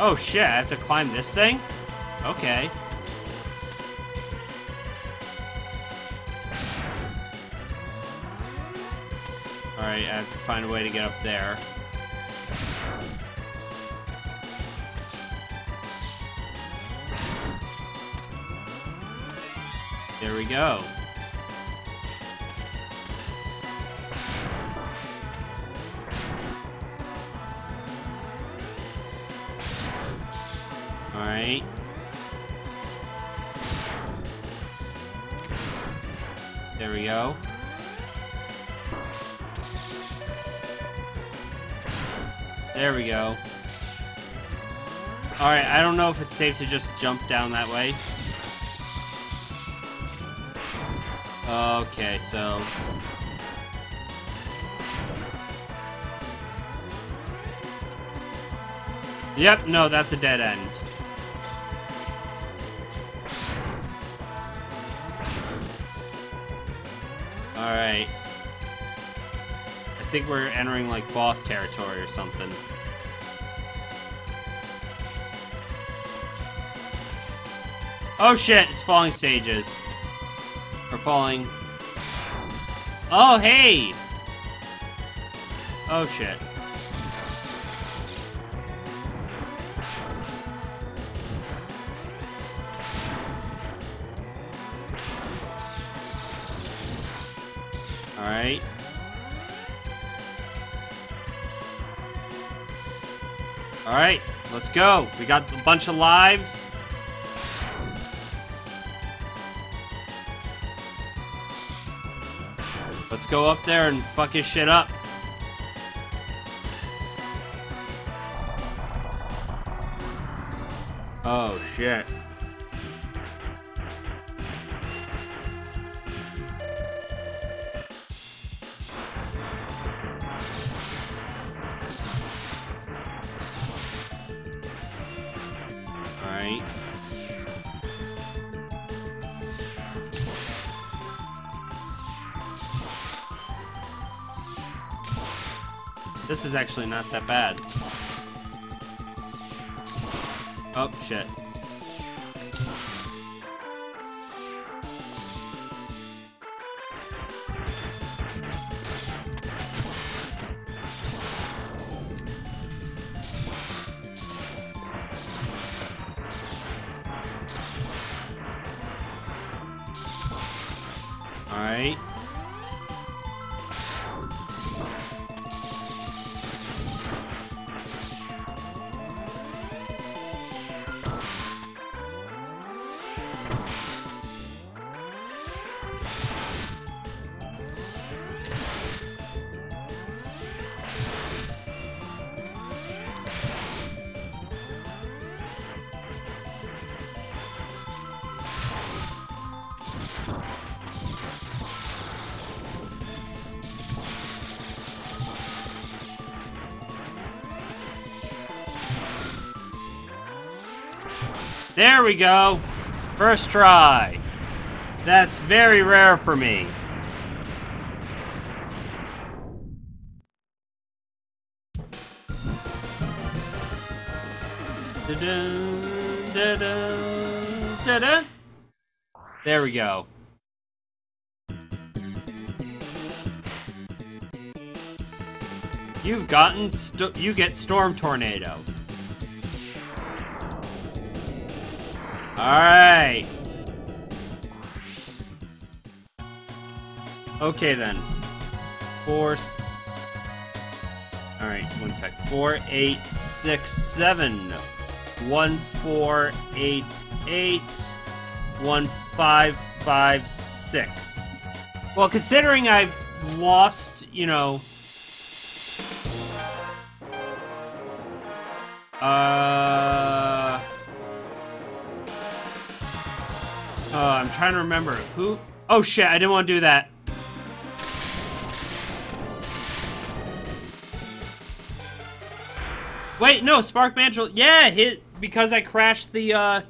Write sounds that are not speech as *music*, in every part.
Oh shit, I have to climb this thing? Okay. Alright, I have to find a way to get up there. There we go. Alright. There we go. There we go. Alright, I don't know if it's safe to just jump down that way. Okay, so... Yep, no, that's a dead end. Think we're entering, like, boss territory or something. Oh shit, it's falling stages. Or falling... Oh, hey! Oh shit. Alright, let's go. We got a bunch of lives. Let's go up there and fuck his shit up. Oh, shit. This is actually not that bad. Oh, shit. There we go. First try. That's very rare for me. There we go. You've gotten you get Storm Tornado. Alright. Okay then. Force. Alright, one sec. Four, eight, six, seven. One, four, eight, eight. One, five, five, six. Well, considering I've lost, you know. Uh. Oh, I'm trying to remember. Who? Oh shit, I didn't want to do that. Wait, no, Spark Mandrill. Yeah, hit because I crashed the uh,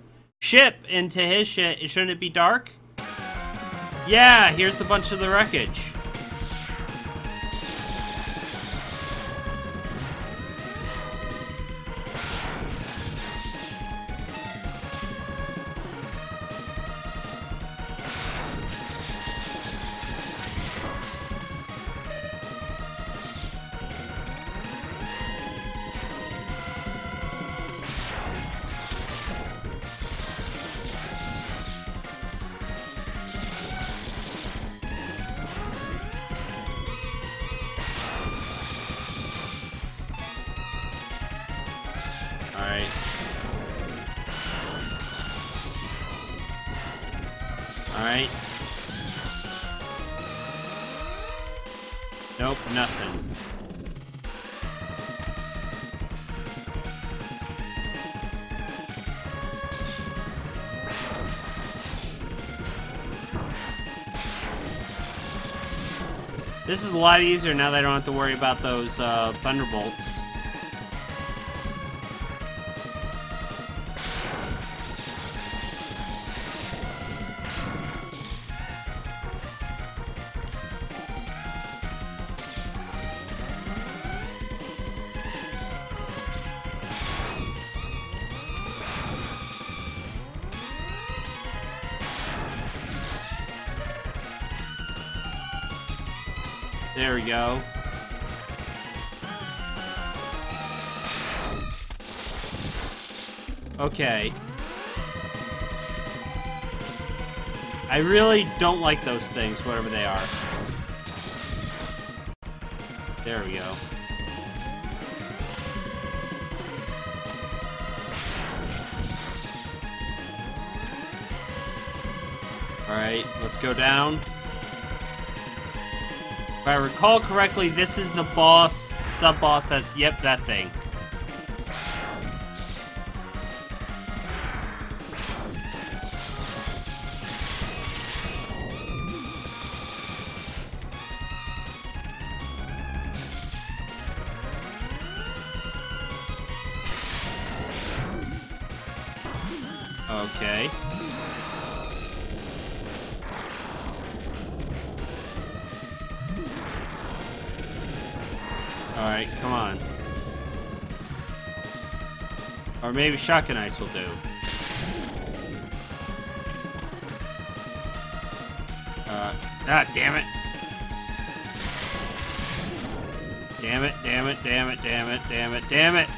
ship into his shit. Shouldn't it be dark? Yeah, here's the bunch of the wreckage. Alright. Nope, nothing. This is a lot easier now that I don't have to worry about those uh, thunderbolts. There we go. Okay. I really don't like those things, whatever they are. There we go. Alright, let's go down. If I recall correctly, this is the boss, sub-boss that's, yep, that thing. Alright, come on. Or maybe shotgun ice will do. Uh, ah, damn it. Damn it, damn it, damn it, damn it, damn it, damn it.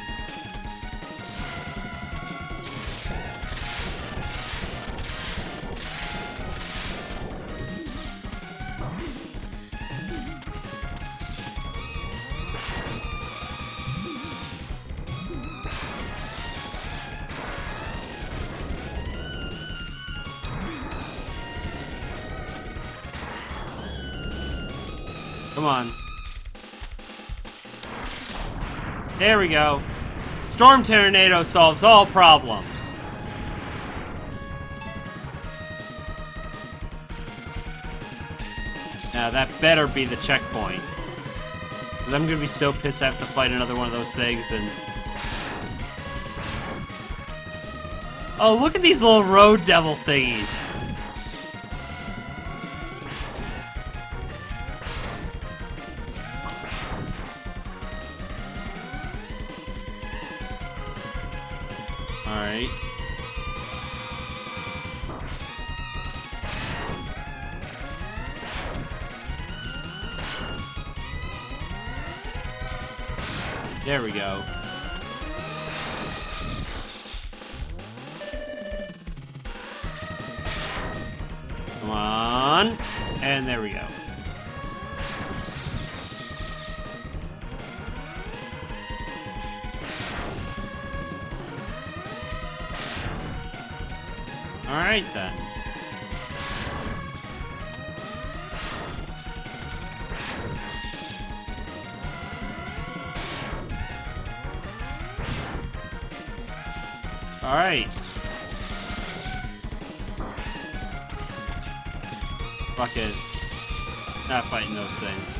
Come on. There we go. Storm Tornado solves all problems. Now that better be the checkpoint. Because I'm to be so pissed I have to fight another one of those things and... Oh, look at these little road devil thingies. Alright. There we go. Come on. And there we go. Alright then. Alright. Fuck it. Not fighting those things.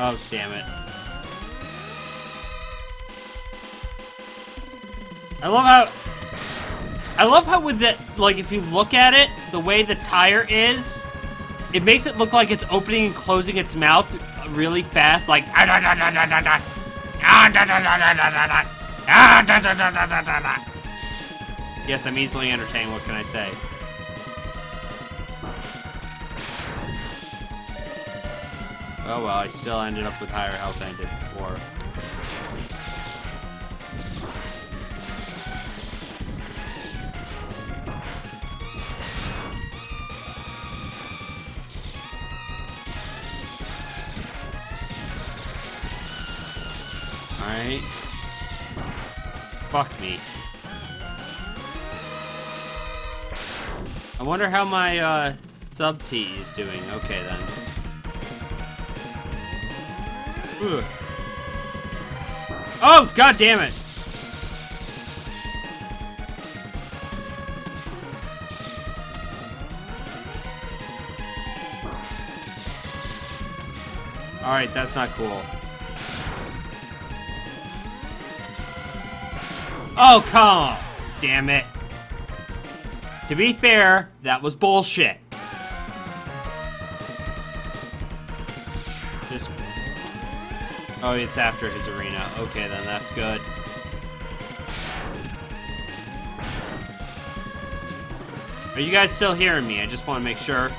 Oh, damn it. I love how... I love how with that, like, if you look at it, the way the tire is, it makes it look like it's opening and closing its mouth really fast, like... Yes, I'm easily entertained, what can I say? Oh well, I still ended up with higher health than I did before. Alright. Fuck me. I wonder how my uh, sub-T is doing. Okay, then. Oh, god damn it! Alright, that's not cool. Oh, come on! Damn it. To be fair, that was bullshit. Oh, it's after his arena. Okay, then that's good. Are you guys still hearing me? I just want to make sure.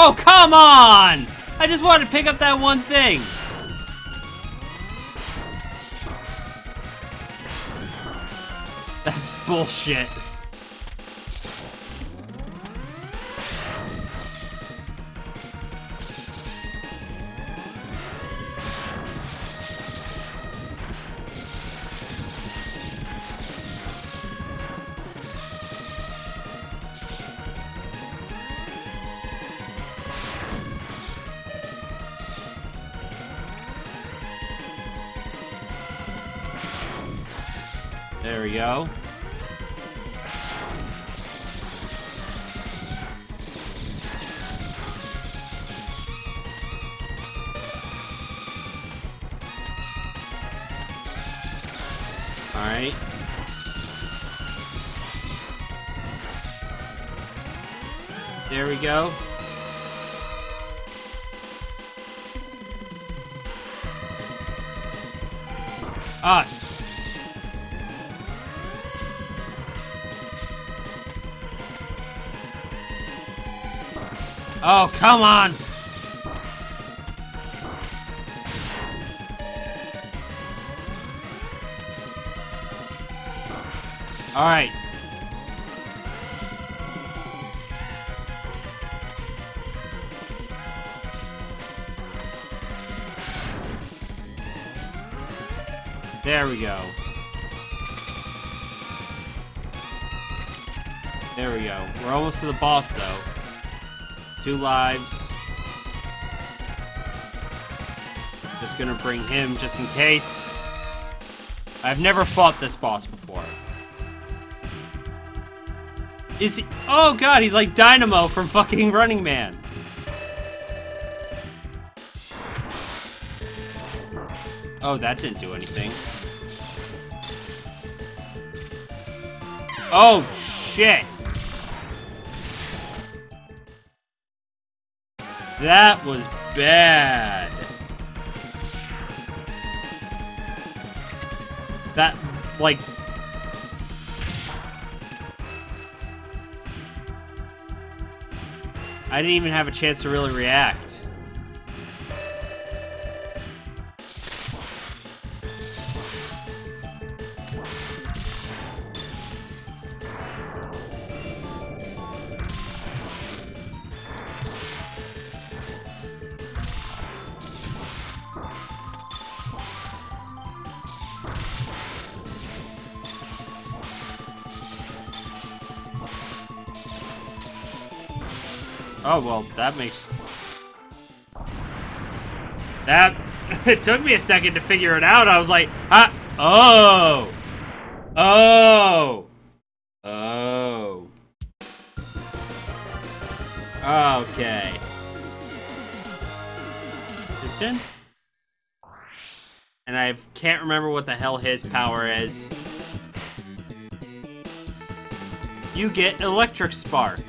Oh, come on! I just wanted to pick up that one thing. That's bullshit. There we go. Alright. There we go. Ah, Oh, come on! Alright. There we go. There we go. We're almost to the boss, though. Two lives. Just gonna bring him just in case. I've never fought this boss before. Is he- Oh god, he's like Dynamo from fucking Running Man. Oh, that didn't do anything. Oh, shit! That was bad. That, like... I didn't even have a chance to really react. Oh, well, that makes... That... *laughs* it took me a second to figure it out. I was like, ah, oh! Oh! Oh. Okay. And I can't remember what the hell his power is. You get Electric Spark.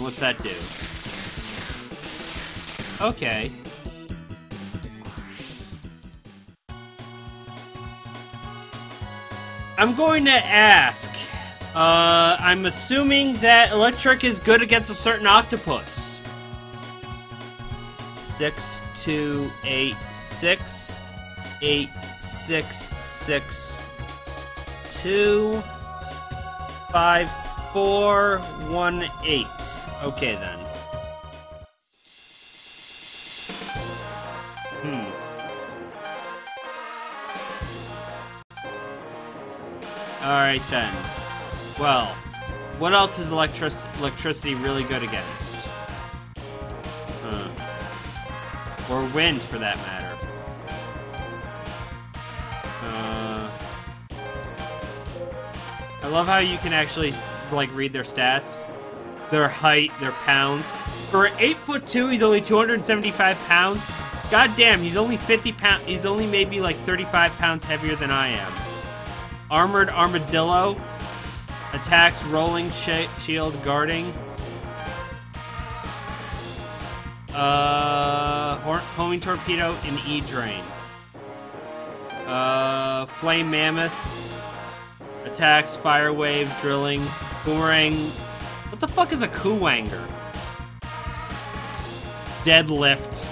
What's that do? Okay. I'm going to ask. Uh, I'm assuming that electric is good against a certain octopus. Six, two, eight, six, eight, six, six, two, five, four, one, eight. Okay then. Hmm. Alright then. Well, what else is electric electricity really good against? Or wind, for that matter. Uh, I love how you can actually, like, read their stats. Their height, their pounds. For 8 foot 2, he's only 275 pounds. God damn, he's only 50 pounds. He's only maybe like 35 pounds heavier than I am. Armored Armadillo. Attacks rolling sh shield guarding. Uh, homing torpedo and E drain. Uh, flame mammoth. Attacks fire wave drilling. Boomerang. What the fuck is a kuwanger? Deadlift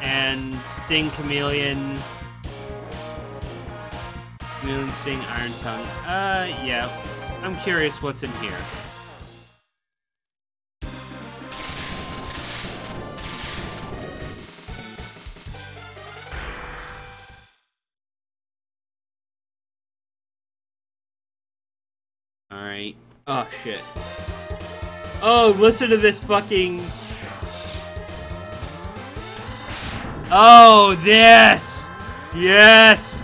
and sting chameleon. Chameleon Sting, Iron Tongue. Uh, yeah. I'm curious what's in here. Alright. Oh, shit. Oh, listen to this fucking... Oh, this! Yes!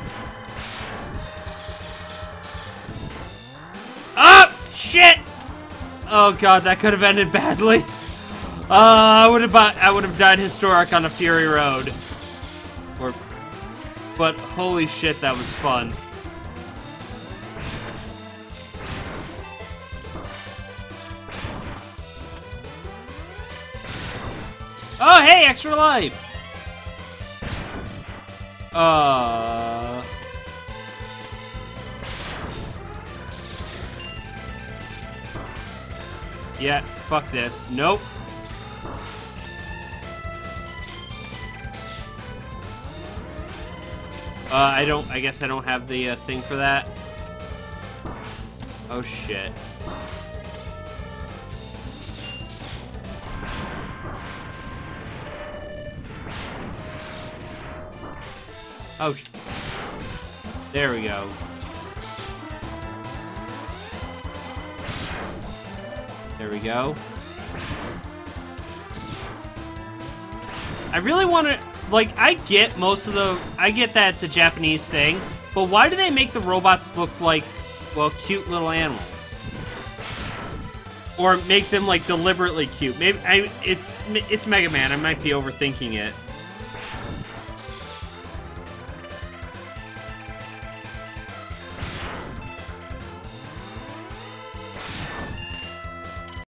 Oh shit! Oh god, that could have ended badly. Uh, I would have I would have died historic on a Fury Road. Or, but holy shit, that was fun. Oh, hey, extra life! Uh... Yeah, fuck this. Nope. Uh, I don't, I guess I don't have the uh, thing for that. Oh shit. Oh, there we go. There we go. I really want to... Like, I get most of the... I get that it's a Japanese thing, but why do they make the robots look like, well, cute little animals? Or make them, like, deliberately cute. Maybe I, it's it's Mega Man. I might be overthinking it.